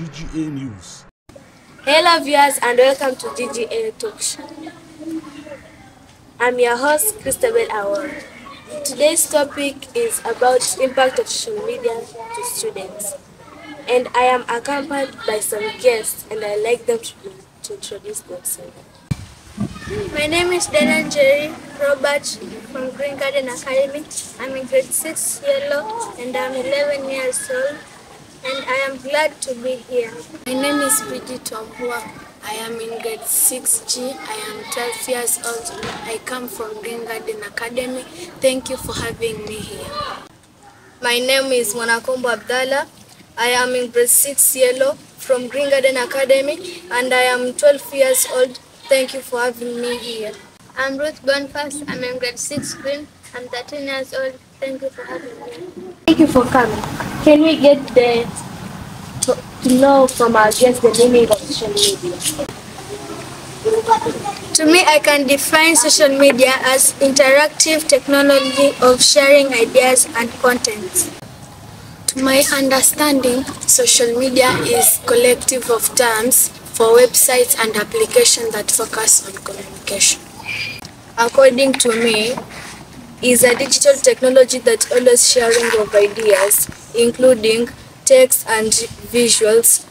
GGA News. Hello viewers and welcome to GGA Talk Show. I'm your host Christabel Awuor. Today's topic is about impact of social media to students. And I am accompanied by some guests and I'd like them to, to introduce themselves. My name is Denan Jerry Robert from Green Garden Academy. I'm in grade 6 yellow and I'm 11 years old and I am glad to be here. My name is Bridget Wambua. I am in grade 6G. I am 12 years old. I come from Green Garden Academy. Thank you for having me here. My name is Mwanakombo Abdallah. I am in grade 6 yellow from Green Garden Academy and I am 12 years old. Thank you for having me here. I'm Ruth Boniface. I'm in grade 6 green. I'm 13 years old. Thank you for having me. Thank you for coming. Can we get the to, to know from our guests the meaning of social media? To me, I can define social media as interactive technology of sharing ideas and content. To my understanding, social media is collective of terms for websites and applications that focus on communication. According to me, is a digital technology that allows sharing of ideas, including text and visuals,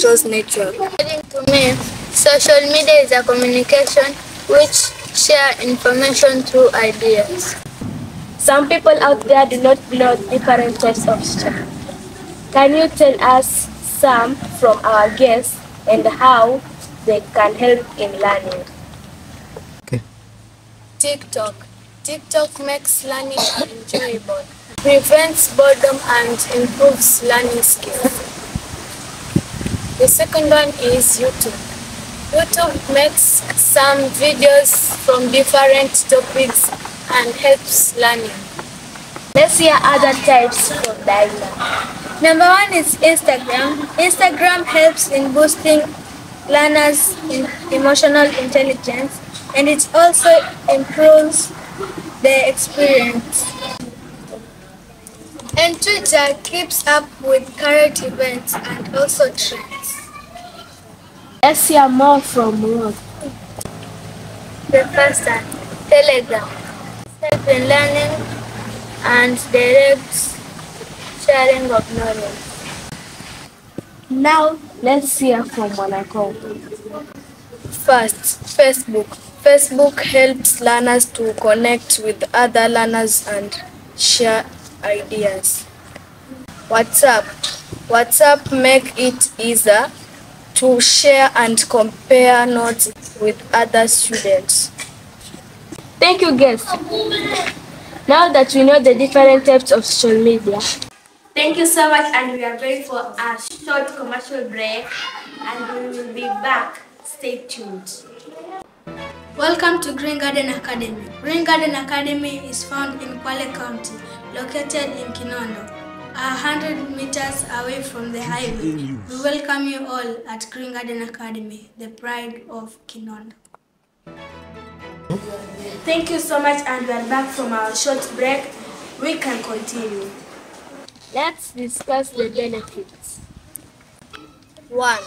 across network. According to me, social media is a communication which share information through ideas. Some people out there do not know different types of social. Can you tell us some from our guests and how they can help in learning? Okay. TikTok. TikTok makes learning enjoyable, prevents boredom and improves learning skills. The second one is YouTube. YouTube makes some videos from different topics and helps learning. Let's hear other types from Diana. Number one is Instagram. Instagram helps in boosting learners' in emotional intelligence and it also improves the experience. And Twitter keeps up with current events and also trends. Let's hear more from Ruth. The first one, Telegram. Help in learning and direct sharing of knowledge. Now, let's hear from Monaco. First, Facebook. Facebook helps learners to connect with other learners and share ideas. WhatsApp. WhatsApp make it easier to share and compare notes with other students. Thank you, guests. Now that we know the different types of social media, thank you so much, and we are going for a short commercial break, and we will be back. Stay tuned. Welcome to Green Garden Academy. Green Garden Academy is found in Kwale County, located in Kinondo, a hundred meters away from the highway. We welcome you all at Green Garden Academy, the pride of Kinondo. Thank you so much, and we are back from our short break. We can continue. Let's discuss the benefits. 1.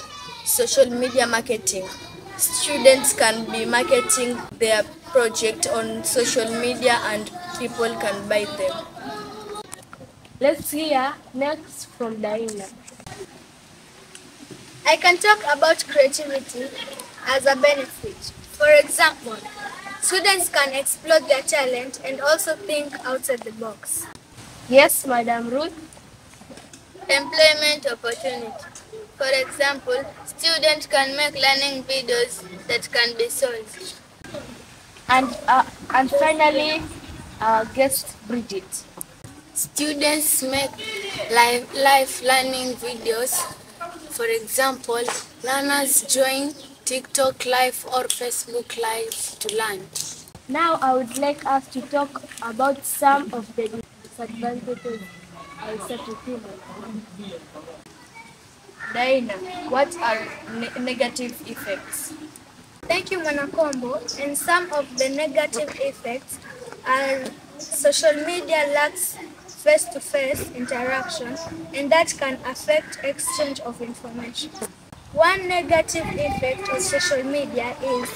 Social media marketing. Students can be marketing their project on social media and people can buy them. Let's hear next from Diana. I can talk about creativity as a benefit. For example, students can explore their talent and also think outside the box. Yes, Madam Ruth. Employment opportunity. For example, students can make learning videos that can be sold. And uh, and finally, our guest Bridget. Students make live, live learning videos. For example, learners join TikTok Live or Facebook Live to learn. Now I would like us to talk about some of the disadvantages of such a thing. Diana, what are ne- negative effects? Thank you, Mwanakombo. And some of the negative effects are social media lacks face-to-face interaction and that can affect exchange of information. One negative effect of social media is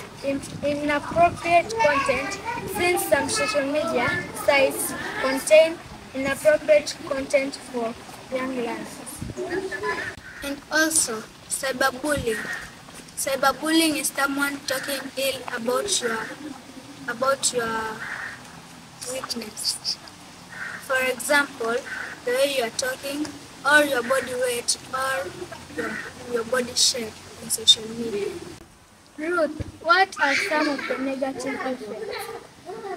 inappropriate content since some social media sites contain inappropriate content for young learners. And also, cyberbullying. Cyberbullying is someone talking ill about your about your weakness. For example, the way you are talking, or your body weight, or your, your body shape in social media. Ruth, what are some of the negative effects?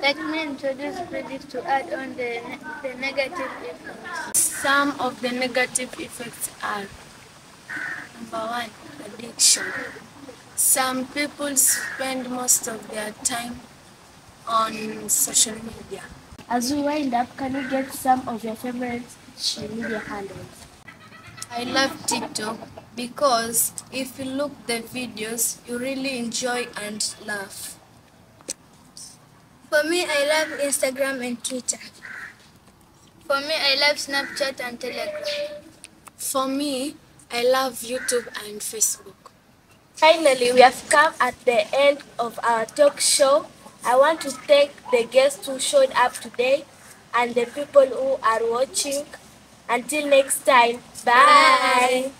Let me introduce Bridget to add on the, the negative effects. Some of the negative effects are number one, addiction. Some people spend most of their time on social media. As we wind up, can you get some of your favorite social media handles? I love TikTok because if you look the videos, you really enjoy and laugh. For me, I love Instagram and Twitter. For me, I love Snapchat and Telegram. For me, I love YouTube and Facebook. Finally, we have come at the end of our talk show. I want to thank the guests who showed up today and the people who are watching. Until next time, bye. bye.